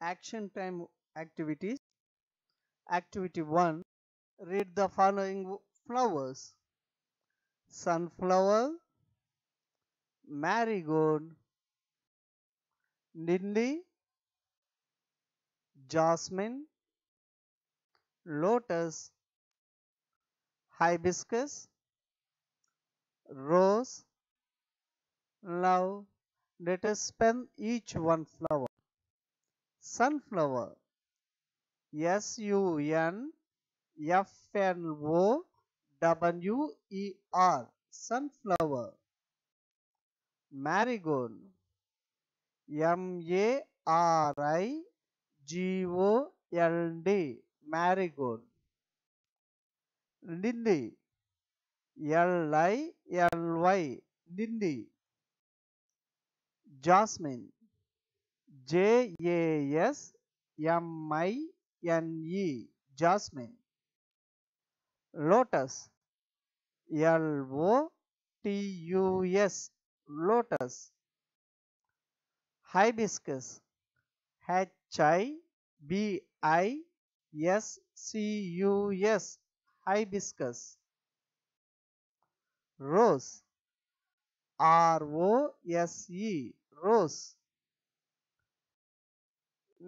Action time activities. Activity 1. Read the following flowers. Sunflower, marigold, lily, jasmine, lotus, hibiscus, rose, love. Let us spell each one flower. Sunflower. S U N F N O W E R. Sunflower. Marigold. M A R I G O L D. Marigold. Lily L I L Y. Lily Jasmine J-A-S-M-I-N-E jasmine lotus L-O-T-U-S lotus hibiscus H-I-B-I-S-C-U-S hibiscus rose R-O-S-E rose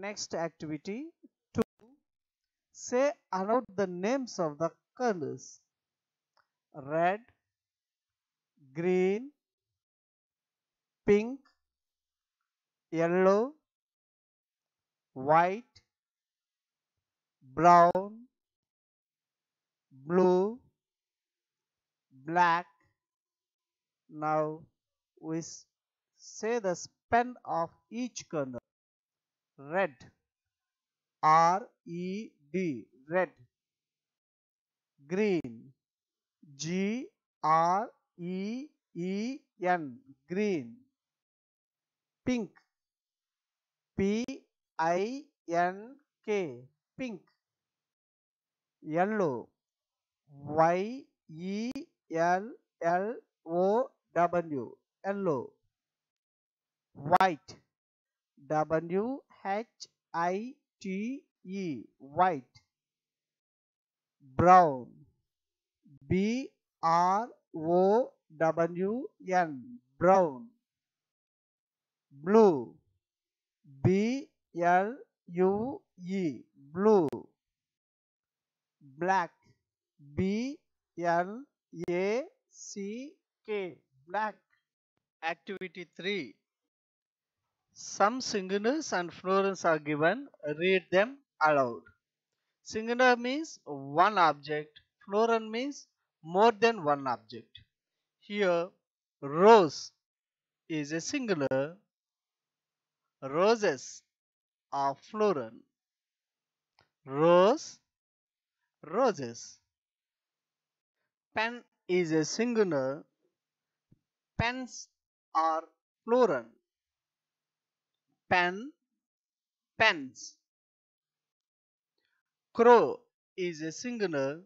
Next activity 2. Say aloud the names of the colors red, green, pink, yellow, white, brown, blue, black. Now we say the span of each color red. R E D red. Green. G R E E N green. Pink. P I N K pink. Yellow. Y E L L O W yellow. White. W H I T E white. Brown. B R O W N brown. Blue. B L U E blue. Black. B L A C K black. Activity 3 some singulars and plurals are given. Read them aloud. Singular means one object. Plural means more than one object. Here, rose is a singular. Roses are plural. Rose, roses. Pen is a singular. Pens are plural pen, pens. Crow is a singular.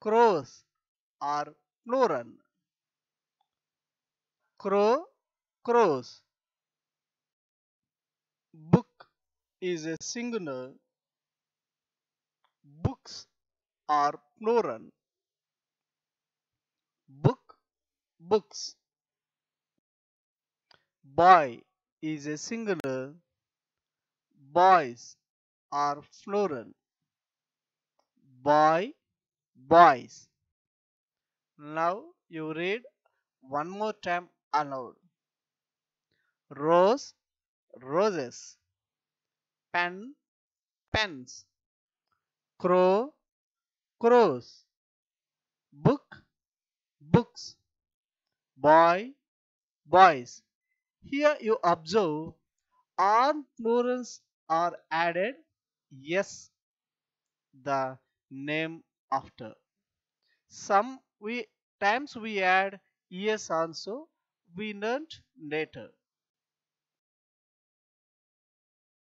Crows are plural. Crow, crows. Book is a singular. Books are plural. Book, books. Boy is a singular, boys are plural. Boy, boys. Now you read one more time aloud. Rose, roses. Pen, pens. Crow, crows. Book, books. Boy, boys. Here you observe all plurals are added yes the name after. Some we times we add yes also we learnt later.